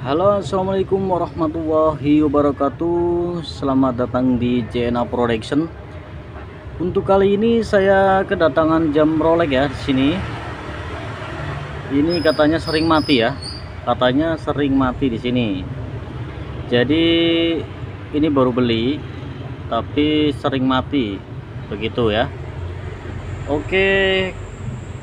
Halo assalamualaikum warahmatullahi wabarakatuh. Selamat datang di JNA Production. Untuk kali ini saya kedatangan jam Rolex ya di sini. Ini katanya sering mati ya. Katanya sering mati di sini. Jadi ini baru beli Tapi sering mati. Begitu ya. Oke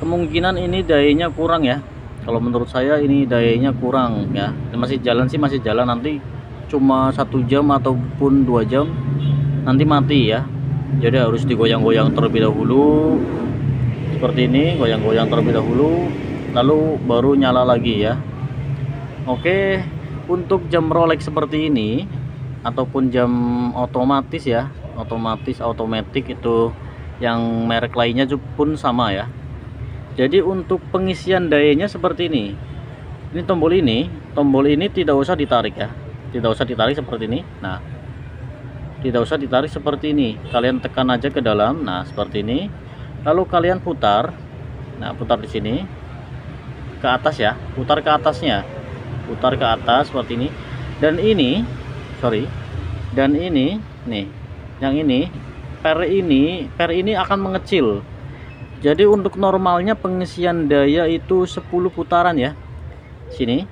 Kemungkinan ini dayanya kurang ya kalau menurut saya ini dayanya kurang ya. Masih jalan sih masih jalan. Nanti cuma satu jam ataupun dua jam nanti mati ya. Jadi harus digoyang-goyang terlebih dahulu. Seperti ini goyang-goyang terlebih dahulu lalu baru nyala lagi ya. Oke untuk jam Rolex seperti ini ataupun jam otomatis ya. Otomatis automatic itu yang merek lainnya pun sama ya jadi untuk pengisian dayanya seperti ini. Ini tombol ini tombol ini tidak usah ditarik ya. Tidak usah ditarik seperti ini. Nah tidak usah ditarik seperti ini. Kalian tekan aja ke dalam nah seperti ini. Lalu kalian putar nah putar di sini. Ke atas ya putar ke atasnya. Putar ke atas seperti ini. Dan ini sorry dan ini nih yang ini per ini per ini akan mengecil jadi untuk normalnya pengisian daya itu 10 putaran ya. Sini.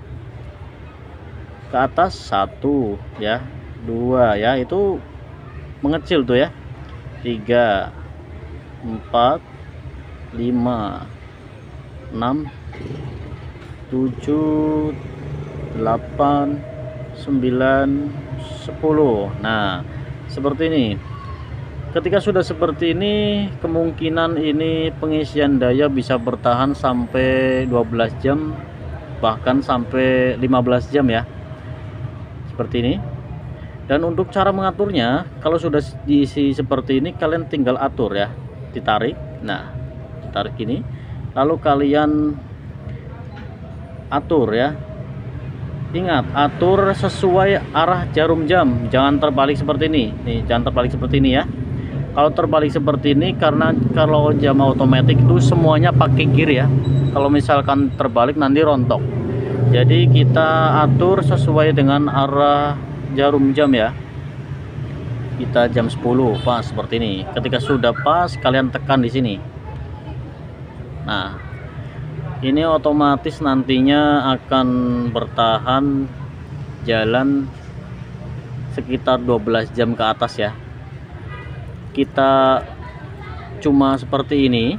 Ke atas satu ya. Dua ya. Itu mengecil tuh ya. Tiga empat lima enam tujuh delapan sembilan sepuluh. Nah seperti ini ketika sudah seperti ini kemungkinan ini pengisian daya bisa bertahan sampai 12 jam bahkan sampai 15 jam ya. Seperti ini. Dan untuk cara mengaturnya kalau sudah diisi seperti ini kalian tinggal atur ya. Ditarik. Nah ditarik ini. Lalu kalian atur ya. Ingat atur sesuai arah jarum jam. Jangan terbalik seperti ini. Nih jangan terbalik seperti ini ya kalau terbalik seperti ini karena kalau jam otomatis itu semuanya pakai gear ya. Kalau misalkan terbalik nanti rontok. Jadi kita atur sesuai dengan arah jarum jam ya. Kita jam 10 pas seperti ini. Ketika sudah pas kalian tekan di sini. Nah ini otomatis nantinya akan bertahan jalan sekitar 12 jam ke atas ya kita cuma seperti ini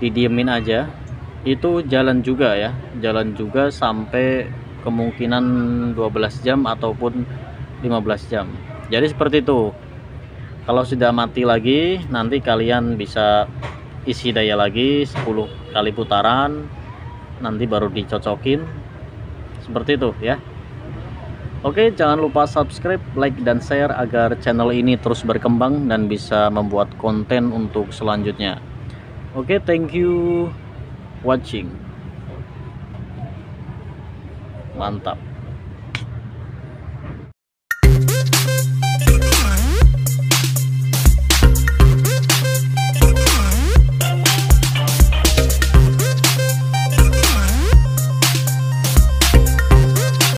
didiemin aja. Itu jalan juga ya jalan juga sampai kemungkinan 12 jam ataupun 15 jam. Jadi seperti itu. Kalau sudah mati lagi nanti kalian bisa isi daya lagi 10 kali putaran nanti baru dicocokin. Seperti itu ya Oke, jangan lupa subscribe, like, dan share agar channel ini terus berkembang dan bisa membuat konten untuk selanjutnya. Oke, thank you watching. Mantap.